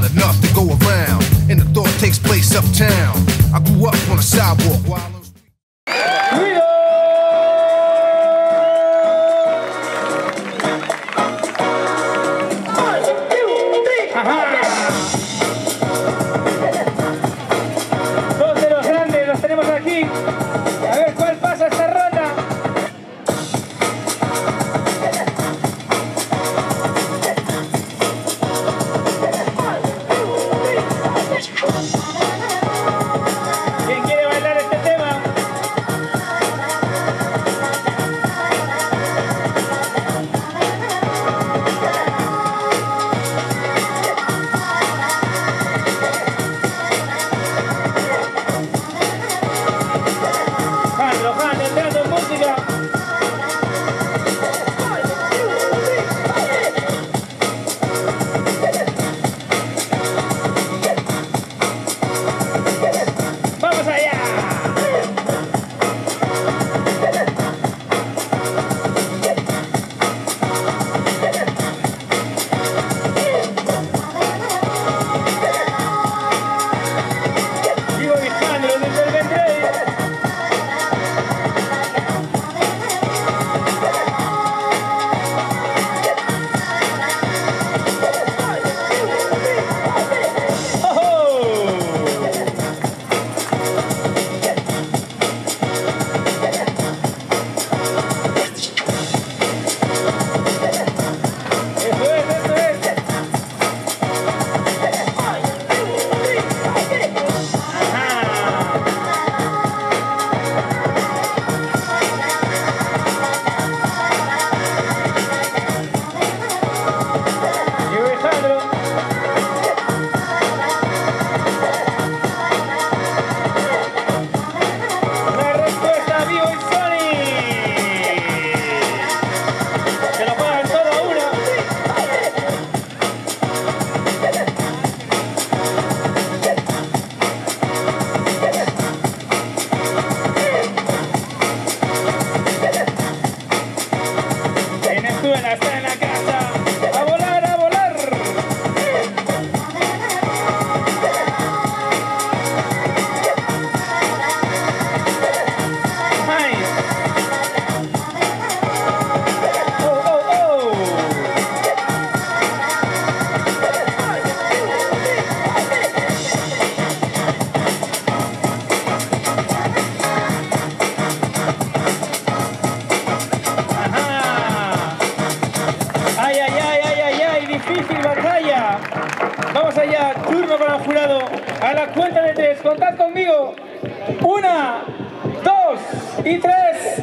got enough to go around, and the thought takes place uptown. I grew up on a sidewalk while Thank you. Está en la casa. turno para el jurado. A la cuenta de tres, contad conmigo. Una, dos y tres.